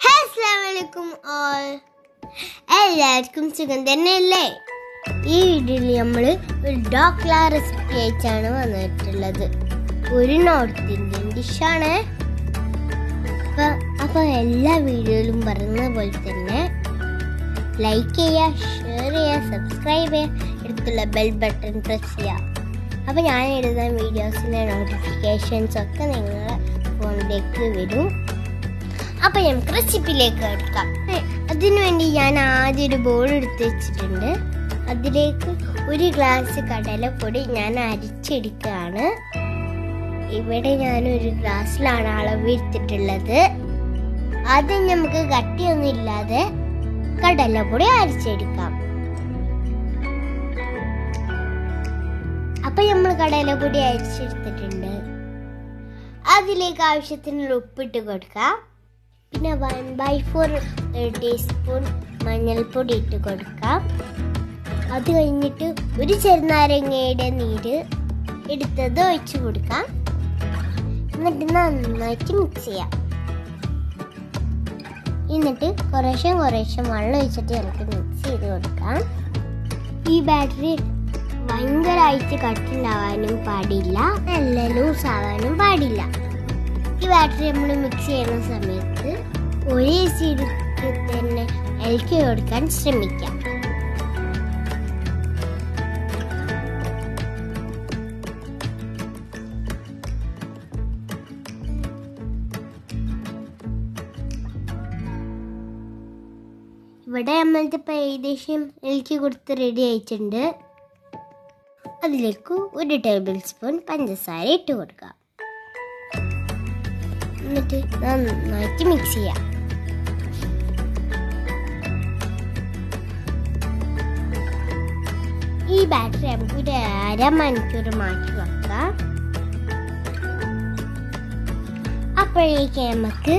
അസ്സലാമലൈക്കും ഓൾ എല്ലാവർക്കും സുഖം തന്നെയല്ലേ? ഈ വീഡിയോയിൽ നമ്മൾ ഒരു ഡോക്ല റെസിപ്പി ആയിട്ടാണ് വന്നിട്ടുള്ളത്. ഒരു നോർത്ത് ഇന്ത്യൻ ഡിഷാണ് അപ്പൊ അപ്പൊ എല്ലാ വീഡിയോയിലും പറയുന്ന പോലെ തന്നെ ലൈക്ക് ചെയ്യുക ഷെയർ ചെയ്യുക സബ്സ്ക്രൈബ് ചെയ്യുക അടുത്തുള്ള ബെൽ ബട്ടൺ പ്രസ് ചെയ്യുക. അപ്പോൾ ഞാൻ ഇടുന്ന വീഡിയോസിന്റെ നോട്ടിഫിക്കേഷൻസ് ഒക്കെ നിങ്ങളുടെ ഫോണിലേക്ക് വരും. അപ്പോൾ നമുക്ക് റെസിപ്പിയിലേക്ക് എടുക്കാം അതിനു വേണ്ടി ഞാൻ ആദ്യം ഒരു ബോൾ എടുത്ത് വെച്ചിട്ടുണ്ട്. അതിലേക്ക് ഒരു ഗ്ലാസ് കടലപ്പൊടി ഞാൻ അരിച്ചെടുക്കുകയാണ്. ഇവിടെ ഞാൻ ഒരു ഗ്ലാസ്സിലാണ് അളവ് എടുത്തിട്ടുള്ളത്. ആദ്യം നമുക്ക് കട്ടിയൊന്നും ഇല്ലാതെ കടലപ്പൊടി അരിച്ചെടുക്കാം. അപ്പൊ നമ്മൾ കടലപ്പൊടി അരിച്ചെടുത്തിട്ടുണ്ട്. അതിലേക്ക് ആവശ്യത്തിനുള്ള ഉപ്പിട്ട് കൊടുക്കാം. പിന്നെ വൺ ബൈ ഫോർ ടീസ്പൂൺ മഞ്ഞൾപ്പൊടി ഇട്ട് കൊടുക്കാം. അത് കഴിഞ്ഞിട്ട് ഒരു ചെറുനാരങ്ങയുടെ നീര് എടുത്തത് ഒഴിച്ചു കൊടുക്കാം. എന്നിട്ട് നന്നായിട്ട് മിക്സ് ചെയ്യാം. എന്നിട്ട് കുറേശ്ശെ കുറേശ്ശെ വെള്ളം ഒഴിച്ചിട്ട് നമുക്ക് മിക്സ് ചെയ്ത് കൊടുക്കാം. ഈ ബാറ്ററി ഭയങ്കരമായിട്ട് കട്ടുണ്ടാവാനും പാടില്ല നല്ല ലൂസ് ആവാനും പാടില്ല. ഈ ബാറ്ററി നമ്മൾ മിക്സ് ചെയ്യുന്ന സമയത്ത് ഇളക്കി കൊടുക്കാൻ ശ്രമിക്കാം. ഇവിടെ നമ്മളിപ്പോൾ ഏകദേശം ഇളക്കി കൊടുത്ത് റെഡി ആയിട്ടുണ്ട്. അതിലേക്ക് ഒരു ടേബിൾ സ്പൂൺ പഞ്ചസാര ഇട്ട് കൊടുക്കാം. എന്നിട്ട് നന്നായിട്ട് മിക്സ് ചെയ്യാം. ബാറ്ററി നമുക്ക് ഒരു അരമണിക്കൂർ മാറ്റി വെക്കാം. അപ്പോഴേക്ക് നമുക്ക്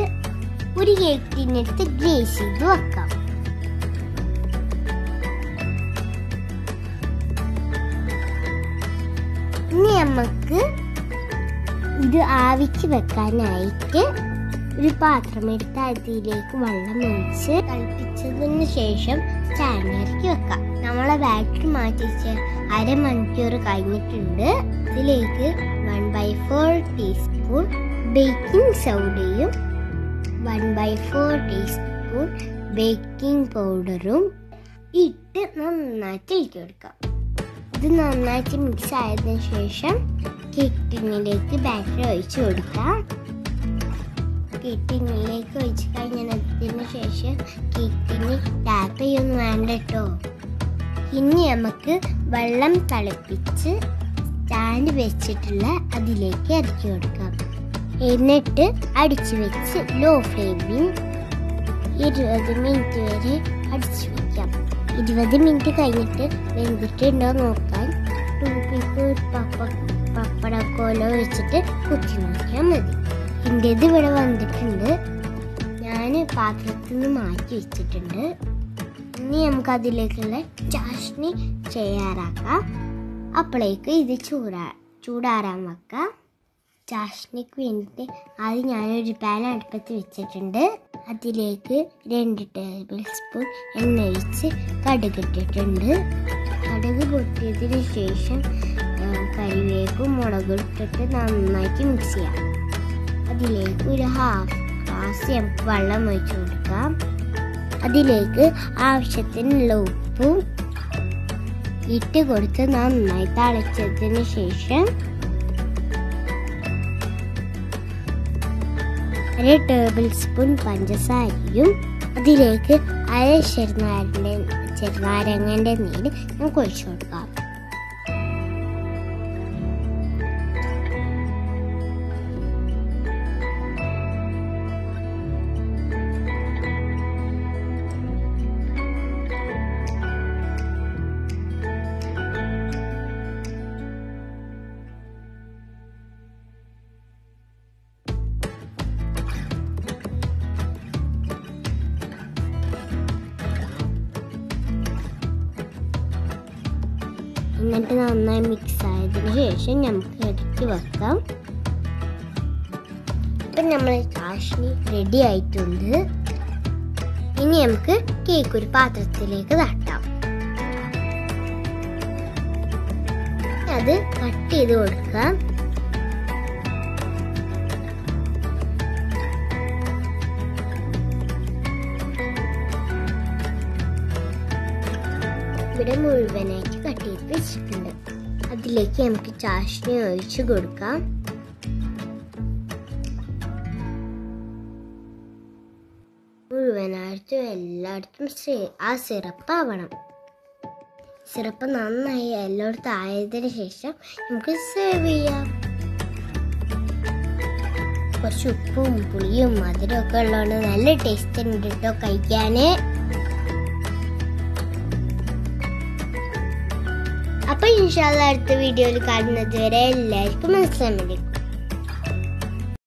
ഒരു കേക്കിനടുത്ത് ഗ്രേസ് ചെയ്ത് വെക്കാം. ഇനി നമുക്ക് ഇത് ആവിച്ച് വെക്കാനായിട്ട് ഒരു പാത്രം എടുത്ത് അതിലേക്ക് വെള്ളം ഒഴിച്ച് തിളപ്പിച്ചതിന് ശേഷം സ്റ്റാൻഡിലേക്ക് വെക്കാം. നമ്മളെ ബാറ്ററി മാറ്റിച്ച് അരമണിക്കൂർ കഴിഞ്ഞിട്ടുണ്ട്. ഇതിലേക്ക് one by four teaspoon baking സോഡയും one by four teaspoon baking പൗഡറും ഇട്ട് നന്നായിട്ട് ഇളക്കി കൊടുക്കാം. ഇത് നന്നായിട്ട് മിക്സ് ആയതിനു ശേഷം കേക്ക് ടിന്നിലേക്ക് ബാറ്ററി ഒഴിച്ചു കൊടുക്കാം. കേക്ക് ടിന്നിലേക്ക് ഒഴിച്ച് കഴിഞ്ഞതിന് ശേഷം കേക്ക് ടിന്നി ടാപ്പ് ചെയ്യൊന്നും വേണ്ട കേട്ടോ ഇനി നമുക്ക് വെള്ളം തിളപ്പിച്ച് സ്റ്റാൻഡ് വെച്ചിട്ടുള്ള അതിലേക്ക് ഇറക്കി കൊടുക്കാം. എന്നിട്ട് അടിച്ചു വെച്ച് ലോ ഫ്ലെയിമിൽ ഇരുപത് മിനിറ്റ് വരെ അടിച്ചു വെക്കാം. ഇരുപത് മിനിറ്റ് കഴിഞ്ഞിട്ട് വെന്തിട്ടുണ്ടോ നോക്കാൻ ടൂപ്പിക്ക് പപ്പ പപ്പടക്കോലോ വെച്ചിട്ട് കുത്തി നോക്കിയാൽ മതി. എന്റേത് ഇവിടെ വന്നിട്ടുണ്ട്. ഞാൻ പാത്രത്തിൽ നിന്ന് മാറ്റി വെച്ചിട്ടുണ്ട്. ഇനി നമുക്ക് അതിലേക്കുള്ള ചാഷ്ണി ചെയ്യാറാക്കാം. അപ്പോഴേക്ക് ഇത് ചൂടാ ചൂടാറാൻ വെക്കാം. ചാഷ്ണിക്ക് വേണ്ടിയിട്ട് ആദ്യം ഞാനൊരു പാൻ അടുപ്പത്ത് വെച്ചിട്ടുണ്ട്. അതിലേക്ക് രണ്ട് ടേബിൾ സ്പൂൺ എണ്ണ ഒഴിച്ച് കടുക് ഇട്ടിട്ടുണ്ട്. കടുക് പൊട്ടിയതിന് ശേഷം കരിവേപ്പും മുളകും ഇട്ടിട്ട് നന്നായിട്ട് മിക്സ് ചെയ്യാം. അതിലേക്ക് ഒരു ഹാഫ് ഗ്ലാസ് വെള്ളം ഒഴിച്ചു കൊടുക്കാം. അതിലേക്ക് ആവശ്യത്തിനുള്ള ഉപ്പും ഇട്ട് കൊടുത്ത് നന്നായി തളച്ചതിന് ശേഷം അര ടേബിൾ സ്പൂൺ പഞ്ചസാരയും അതിലേക്ക് അര ചെറുനാരന്റെ ചെറുനാരങ്ങന്റെ നീര് നമുക്ക് ഒഴിച്ചു കൊടുക്കാം. എന്നിട്ട് നന്നായി മിക്സ് ആയതിനു ശേഷം നമുക്ക് എടുത്ത് വെക്കാം. ഇപ്പം നമ്മൾ ചാഷ്നി റെഡി ആയിട്ടുണ്ട്. ഇനി നമുക്ക് കേക്ക് ഒരു പാത്രത്തിലേക്ക് തട്ടാം. അത് കട്ട് ചെയ്ത് കൊടുക്കാം ഇവിടെ മുഴുവനായിട്ട് വെച്ചിട്ടുണ്ട്. അതിലേക്ക് നമുക്ക് ചാഷ്ണി ഒഴിച്ചു കൊടുക്കാം. മുഴുവനായിട്ടും എല്ലായിടത്തും ആ സിറപ്പ് ആവണം സിറപ്പ് നന്നായി എല്ലായിടത്തും ആയതിനു ശേഷം നമുക്ക് സേവ് ചെയ്യാം. കുറച്ച് ഉപ്പും പുളിയും മധുരമൊക്കെ ഉള്ളതുകൊണ്ട് നല്ല ടേസ്റ്റ് ഉണ്ട് കേട്ടോ കഴിക്കാന്. അപ്പൊ ഇൻഷാല്ല അടുത്ത വീഡിയോയിൽ കാണുന്നത് വരെ എല്ലാവർക്കും അസ്സലാമലൈക്കും